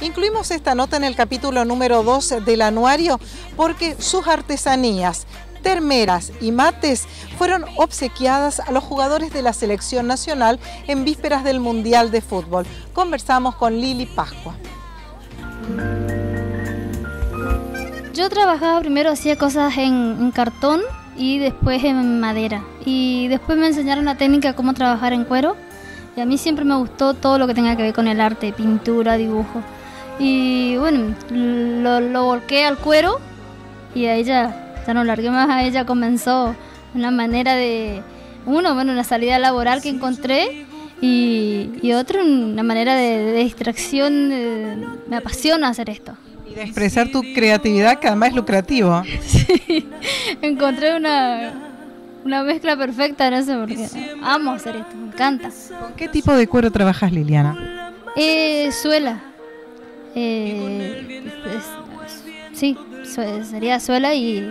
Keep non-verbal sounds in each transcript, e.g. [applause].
Incluimos esta nota en el capítulo número 2 del anuario porque sus artesanías, termeras y mates fueron obsequiadas a los jugadores de la selección nacional en vísperas del Mundial de Fútbol. Conversamos con Lili Pascua. Yo trabajaba primero, hacía cosas en, en cartón y después en madera. Y después me enseñaron la técnica cómo trabajar en cuero. Y a mí siempre me gustó todo lo que tenga que ver con el arte, pintura, dibujo. Y bueno, lo, lo volqué al cuero y a ella, ya no largué más, a ella comenzó una manera de, uno, bueno, una salida laboral que encontré y, y otro, una manera de, de distracción, de- me apasiona hacer esto. Y de expresar tu creatividad que además es lucrativo. [laughs] Sí, encontré una, una mezcla perfecta en eso porque amo hacer esto, me encanta. ¿Con qué tipo de cuero trabajas, Liliana? Eh, suela. Eh, es- sí, sue- sería suela y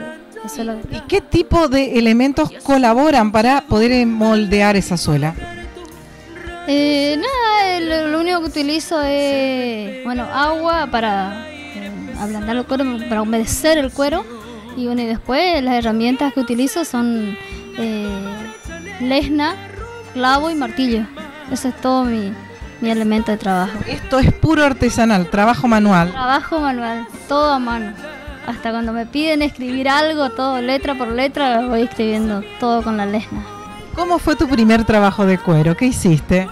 suela. ¿Y qué tipo de elementos colaboran para poder moldear esa suela? Eh, nada, lo, lo único que utilizo es, bueno, agua para eh, ablandar el cuero, para humedecer el cuero. Y bueno, y después las herramientas que utilizo son eh, lesna, clavo y martillo. Ese es todo mi, mi elemento de trabajo. Esto es puro artesanal, trabajo manual. Trabajo manual, todo a mano. Hasta cuando me piden escribir algo, todo letra por letra, voy escribiendo todo con la lesna. ¿Cómo fue tu primer trabajo de cuero? ¿Qué hiciste?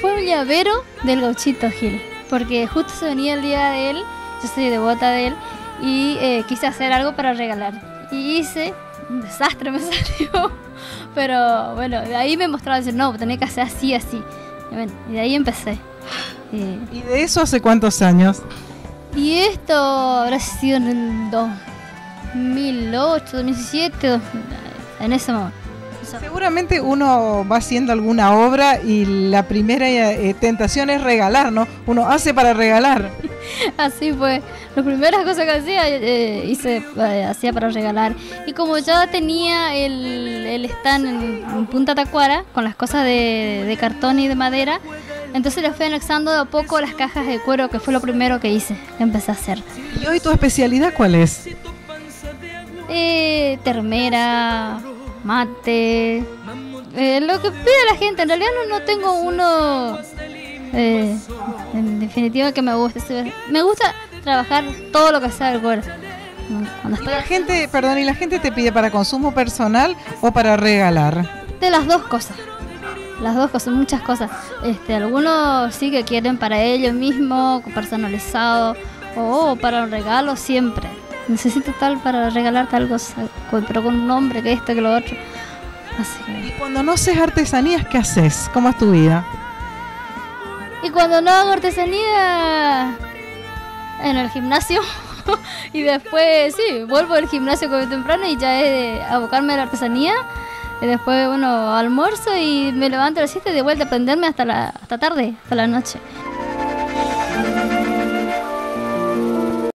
Fue un llavero del gauchito Gil, porque justo se venía el día de él, yo soy devota de él, y eh, quise hacer algo para regalar. Y hice, un desastre me [laughs] salió, pero bueno, de ahí me mostraba, decir, no, tenés que hacer así, así. Y, de ahí empecé. Y, ¿Y de eso hace cuántos años? y esto habrá sido en el 2008, 2017, 2000, en ese momento. Seguramente uno va haciendo alguna obra y la primera eh, tentación es regalar, ¿no? Uno hace para regalar. [laughs] Así fue. Las primeras cosas que hacía, eh, hice, eh, hacía para regalar. Y como ya tenía el, el stand en, en Punta Tacuara, con las cosas de, de cartón y de madera, entonces le fui anexando de a poco las cajas de cuero, que fue lo primero que hice, que empecé a hacer. ¿Y hoy tu especialidad cuál es? Eh, termera, mate, eh, lo que pide la gente. En realidad no, no tengo uno, eh, en definitiva, que me guste. Sí, Me gusta trabajar todo lo que sea del cuero. Cuando ¿Y estoy la gente, perdón, ¿y la gente te pide para consumo personal o para regalar? De las dos cosas. Las dos cosas, muchas cosas. Este, algunos sí que quieren para ellos mismos, personalizado, o para un regalo siempre. Necesito tal para regalar tal cosa, con- pero con un nombre, que esto, que lo otro. Así que- Y cuando no haces artesanías, ¿qué haces? ¿Cómo es tu vida? Y cuando no hago artesanía en el gimnasio, [laughs] y después, sí, vuelvo del gimnasio como temprano y ya es de abocarme a la artesanía. Y después, bueno, almuerzo y me levanto a las 7 de vuelta a prenderme hasta la hasta tarde, hasta la noche.